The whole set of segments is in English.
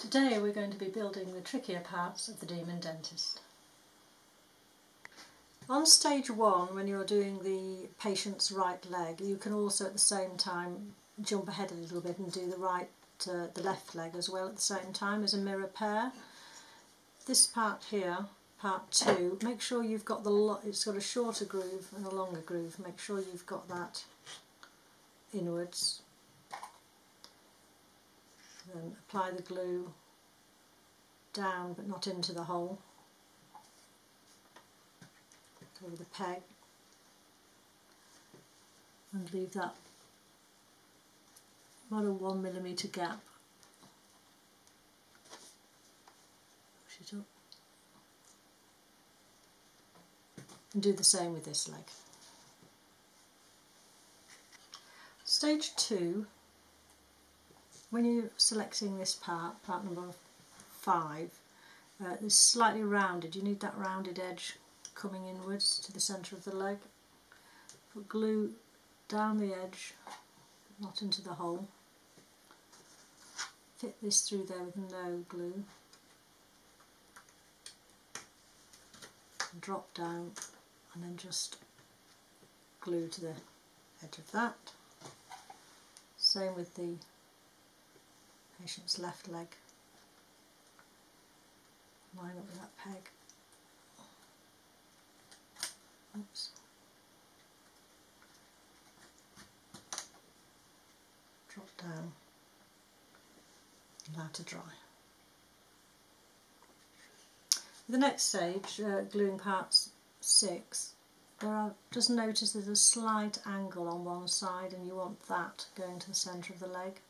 Today we're going to be building the trickier parts of the Demon Dentist. On stage one, when you're doing the patient's right leg, you can also at the same time jump ahead a little bit and do the right, uh, the left leg as well at the same time as a mirror pair. This part here, part two, make sure you've got the, it's got a shorter groove and a longer groove, make sure you've got that inwards then apply the glue down but not into the hole. Over the peg. And leave that about a one millimetre gap. Push it up. And do the same with this leg. Stage two when you're selecting this part, part number five, uh, it's slightly rounded. You need that rounded edge coming inwards to the centre of the leg. Put glue down the edge, not into the hole. Fit this through there with no glue. Drop down and then just glue to the edge of that. Same with the patient's left leg. Line up with that peg. Oops. Drop down. Allow to dry. The next stage, uh, gluing parts 6, there are, just notice there's a slight angle on one side and you want that going to the centre of the leg.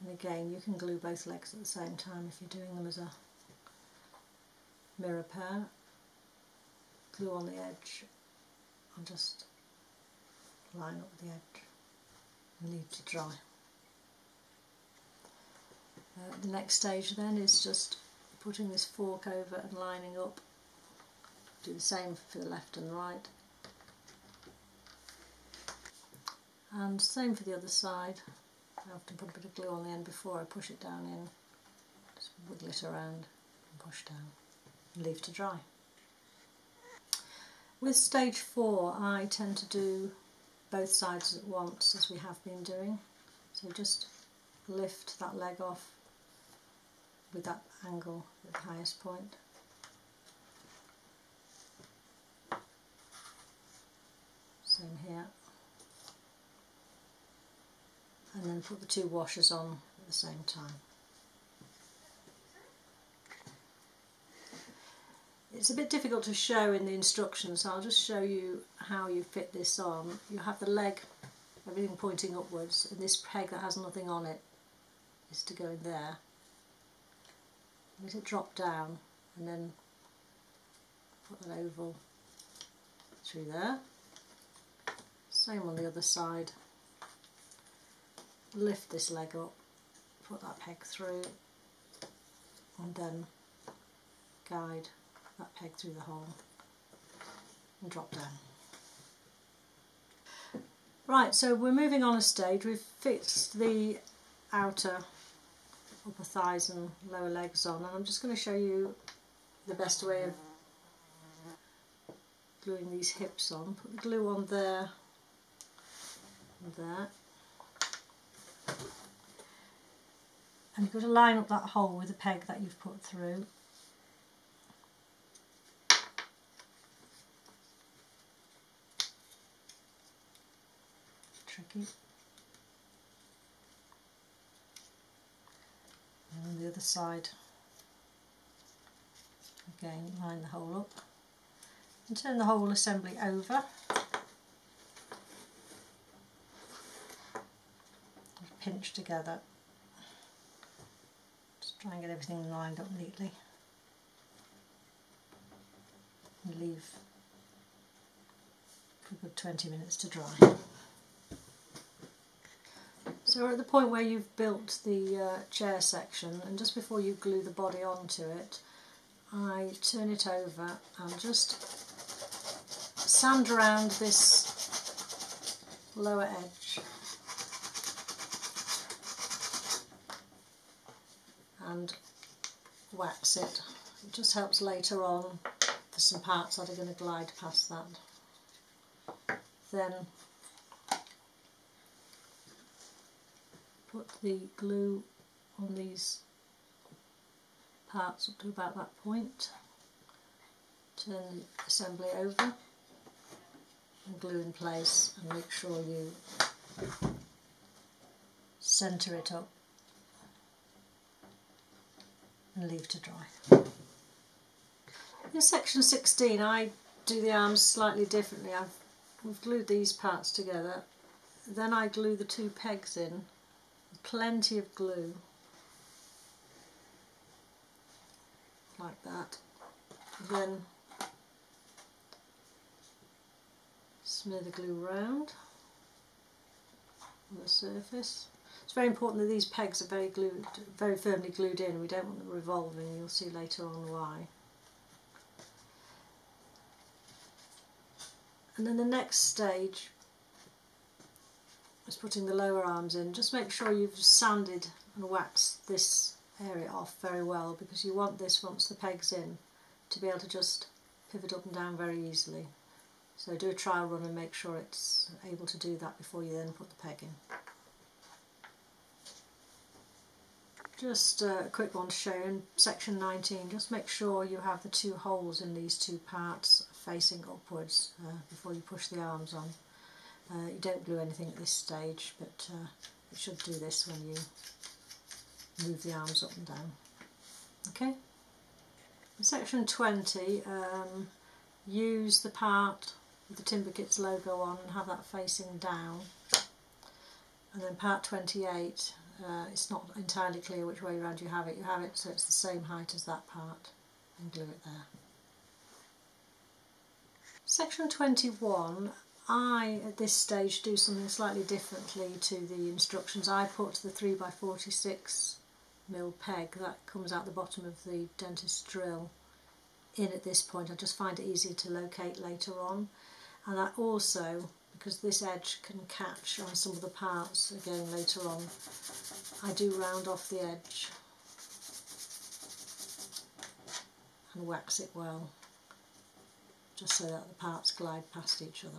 And again, you can glue both legs at the same time if you're doing them as a mirror pair. Glue on the edge and just line up the edge and leave to dry. Uh, the next stage then is just putting this fork over and lining up. Do the same for the left and right. And same for the other side. I often put a bit of glue on the end before I push it down in. Just wiggle it around and push down and leave to dry. With stage four I tend to do both sides at once as we have been doing. So just lift that leg off with that angle at the highest point. Same here. And then put the two washers on at the same time. It's a bit difficult to show in the instructions so I'll just show you how you fit this on. You have the leg, everything pointing upwards and this peg that has nothing on it is to go in there. Let it drop down and then put that oval through there. Same on the other side lift this leg up, put that peg through and then guide that peg through the hole and drop down. Right, so we're moving on a stage. We've fixed the outer upper thighs and lower legs on and I'm just going to show you the best way of gluing these hips on. Put the glue on there and there and you've got to line up that hole with the peg that you've put through. Tricky. And on the other side. Again line the hole up. And turn the whole assembly over. Pinch together And get everything lined up neatly. And leave for a good 20 minutes to dry. So we're at the point where you've built the uh, chair section and just before you glue the body onto it I turn it over and just sand around this lower edge and wax it. It just helps later on for some parts that are going to glide past that. Then put the glue on these parts up to about that point. Turn the assembly over and glue in place and make sure you centre it up and leave to dry. In section 16 I do the arms slightly differently. I've glued these parts together then I glue the two pegs in plenty of glue like that then smear the glue round on the surface. It's very important that these pegs are very glued, very firmly glued in. We don't want them revolving. You'll see later on why. And then the next stage is putting the lower arms in. Just make sure you've sanded and waxed this area off very well because you want this once the peg's in to be able to just pivot up and down very easily. So do a trial run and make sure it's able to do that before you then put the peg in. Just a quick one to show in section 19, just make sure you have the two holes in these two parts facing upwards uh, before you push the arms on. Uh, you don't glue anything at this stage but uh, you should do this when you move the arms up and down. Okay? In section 20, um, use the part with the Timberkits logo on and have that facing down. And then part 28, uh, it's not entirely clear which way around you have it. You have it so it's the same height as that part and glue it there. Section 21, I at this stage do something slightly differently to the instructions. I put the 3x46 mil peg that comes out the bottom of the dentist drill in at this point. I just find it easier to locate later on and I also, because this edge can catch on some of the parts again later on, I do round off the edge and wax it well just so that the parts glide past each other.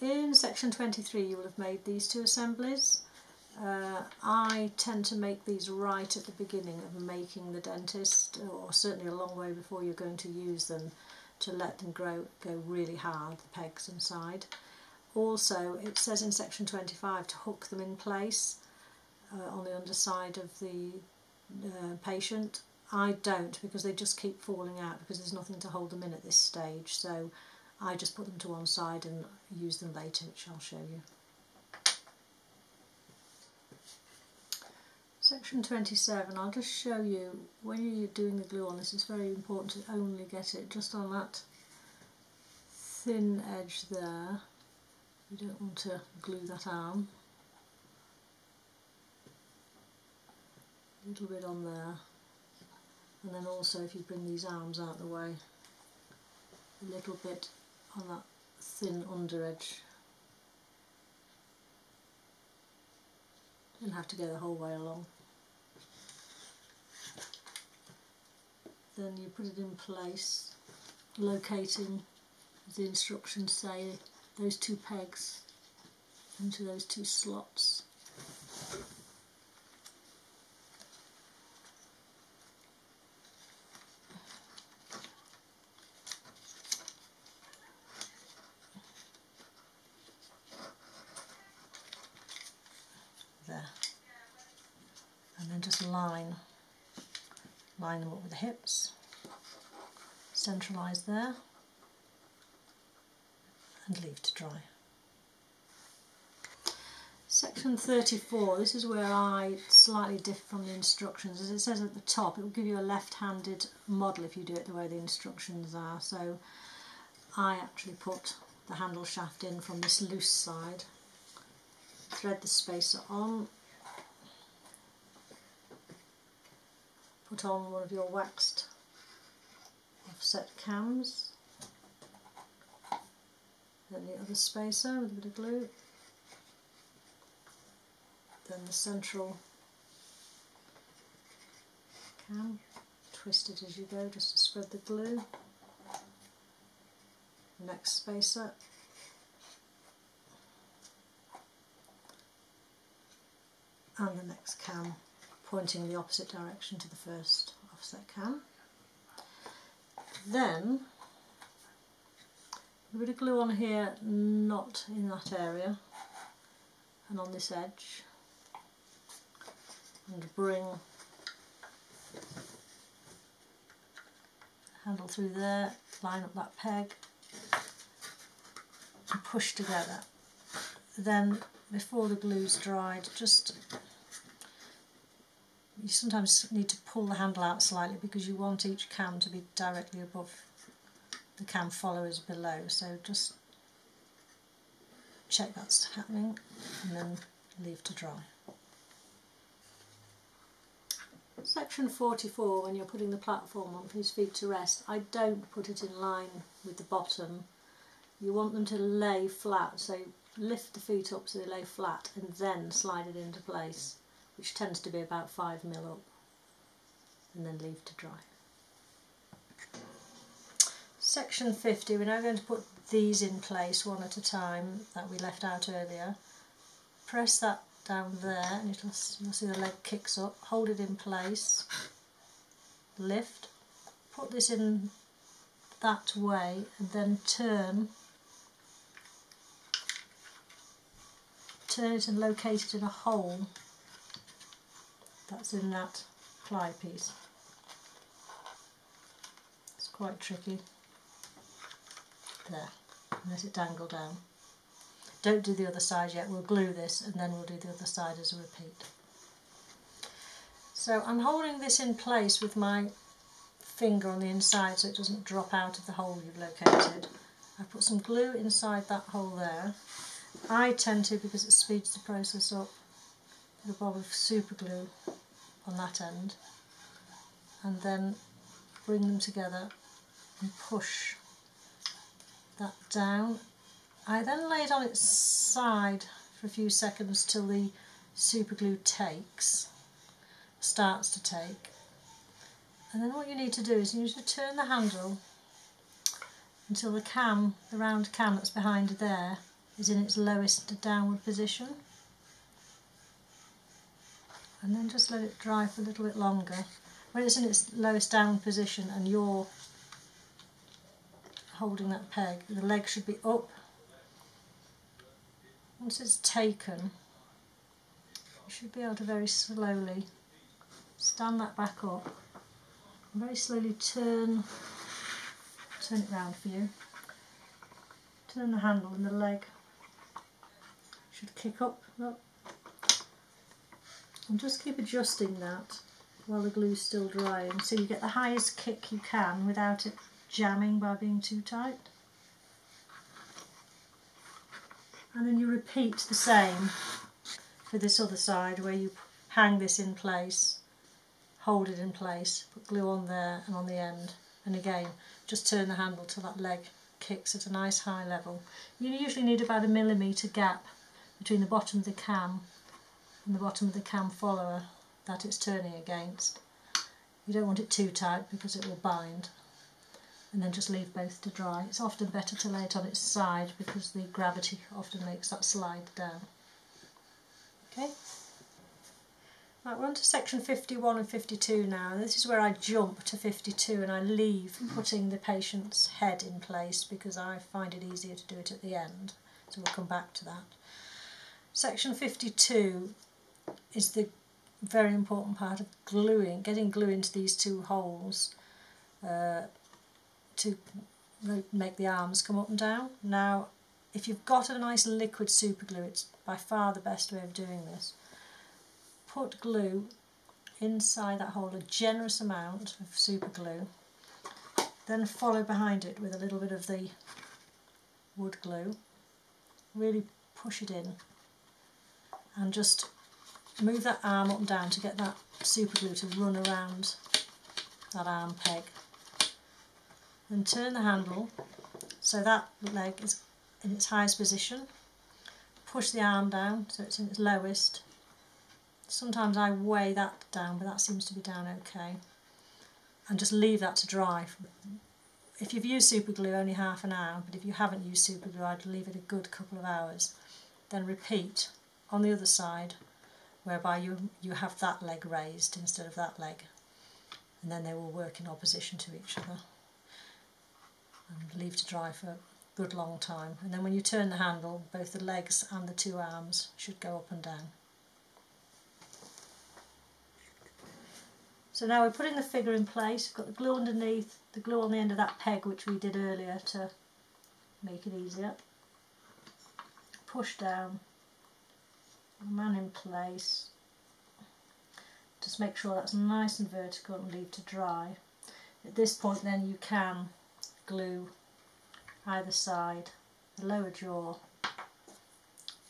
In section 23 you will have made these two assemblies. Uh, I tend to make these right at the beginning of making the dentist, or certainly a long way before you're going to use them, to let them grow go really hard, the pegs inside. Also, it says in section 25 to hook them in place uh, on the underside of the uh, patient. I don't because they just keep falling out because there's nothing to hold them in at this stage. So I just put them to one side and use them later, which I'll show you. Section 27, I'll just show you, when you're doing the glue on this, it's very important to only get it just on that thin edge there. You don't want to glue that arm. A little bit on there. And then also if you bring these arms out the way, a little bit on that thin under edge. You'll have to go the whole way along. Then you put it in place, locating, the instructions say, those two pegs into those two slots. There. And then just line, line them up with the hips, centralise there and leave to dry. Section 34, this is where I slightly differ from the instructions. As it says at the top, it will give you a left-handed model if you do it the way the instructions are. So I actually put the handle shaft in from this loose side, thread the spacer on put on one of your waxed offset cams then the other spacer with a bit of glue then the central cam. Twist it as you go just to spread the glue. Next spacer. And the next cam pointing the opposite direction to the first offset cam. Then a bit of glue on here, not in that area, and on this edge, and bring handle through there, line up that peg, and push together. Then, before the glue's dried, just you sometimes need to pull the handle out slightly because you want each cam to be directly above the cam followers below so just check that's happening and then leave to dry. Section 44 when you're putting the platform on for feet to rest I don't put it in line with the bottom you want them to lay flat so lift the feet up so they lay flat and then slide it into place which tends to be about 5 mil up and then leave to dry. Section 50, we're now going to put these in place one at a time that we left out earlier. Press that down there and you'll see the leg kicks up, hold it in place, lift, put this in that way and then turn turn it and locate it in a hole that's in that ply piece. It's quite tricky. There, and let it dangle down. Don't do the other side yet, we'll glue this and then we'll do the other side as a repeat. So I'm holding this in place with my finger on the inside so it doesn't drop out of the hole you've located. I put some glue inside that hole there. I tend to, because it speeds the process up, put a bob of super glue on that end and then bring them together and push that down. I then lay it on its side for a few seconds till the super glue takes, starts to take. And then what you need to do is you need to turn the handle until the cam, the round cam that's behind there, is in its lowest downward position and then just let it dry for a little bit longer. When it's in its lowest down position and you're holding that peg, the leg should be up. Once it's taken, you should be able to very slowly stand that back up and very slowly turn, turn it round for you. Turn the handle and the leg should kick up, look, and just keep adjusting that while the glue's still drying so you get the highest kick you can without it jamming by being too tight. And then you repeat the same for this other side where you hang this in place, hold it in place, put glue on there and on the end and again just turn the handle till that leg kicks at a nice high level. You usually need about a millimetre gap between the bottom of the cam and the bottom of the cam follower that it's turning against. You don't want it too tight because it will bind and then just leave both to dry. It's often better to lay it on its side because the gravity often makes that slide down. Okay. Right, we're on to section 51 and 52 now. This is where I jump to 52 and I leave putting the patient's head in place because I find it easier to do it at the end. So we'll come back to that. Section 52 is the very important part of gluing, getting glue into these two holes uh, to make the arms come up and down. Now, if you've got a nice liquid super glue, it's by far the best way of doing this. Put glue inside that hole, a generous amount of super glue, then follow behind it with a little bit of the wood glue. Really push it in and just move that arm up and down to get that super glue to run around that arm peg. Then turn the handle so that leg is in its highest position. Push the arm down so it's in its lowest Sometimes I weigh that down, but that seems to be down okay. And just leave that to dry. If you've used super glue, only half an hour, but if you haven't used super glue, I'd leave it a good couple of hours. Then repeat on the other side, whereby you, you have that leg raised instead of that leg. And then they will work in opposition to each other. And leave to dry for a good long time. And then when you turn the handle, both the legs and the two arms should go up and down. So now we're putting the figure in place, we've got the glue underneath, the glue on the end of that peg which we did earlier to make it easier. Push down, man in place. Just make sure that's nice and vertical and leave to dry. At this point then you can glue either side, the lower jaw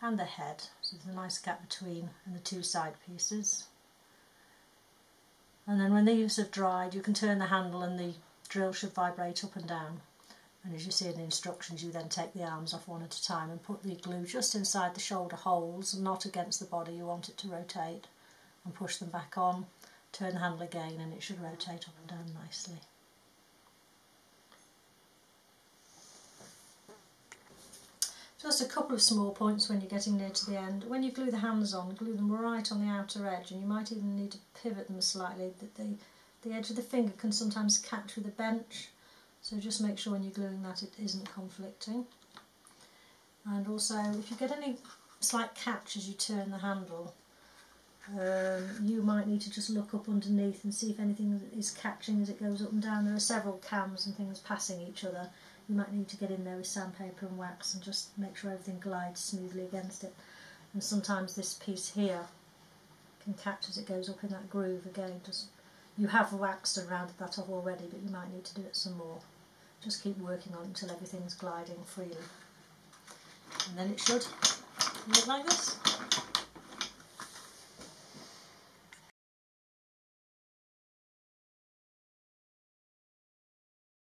and the head. So there's a nice gap between and the two side pieces. And then when these have dried you can turn the handle and the drill should vibrate up and down. And as you see in the instructions you then take the arms off one at a time and put the glue just inside the shoulder holes not against the body. You want it to rotate and push them back on. Turn the handle again and it should rotate up and down nicely Just a couple of small points when you're getting near to the end. When you glue the hands on, glue them right on the outer edge and you might even need to pivot them slightly. That the, the edge of the finger can sometimes catch with a bench, so just make sure when you're gluing that it isn't conflicting. And also, if you get any slight catch as you turn the handle, um, you might need to just look up underneath and see if anything is catching as it goes up and down. There are several cams and things passing each other you might need to get in there with sandpaper and wax and just make sure everything glides smoothly against it. And sometimes this piece here can catch as it goes up in that groove again. Just You have waxed and rounded that off already, but you might need to do it some more. Just keep working on it until everything's gliding freely. And then it should look like this.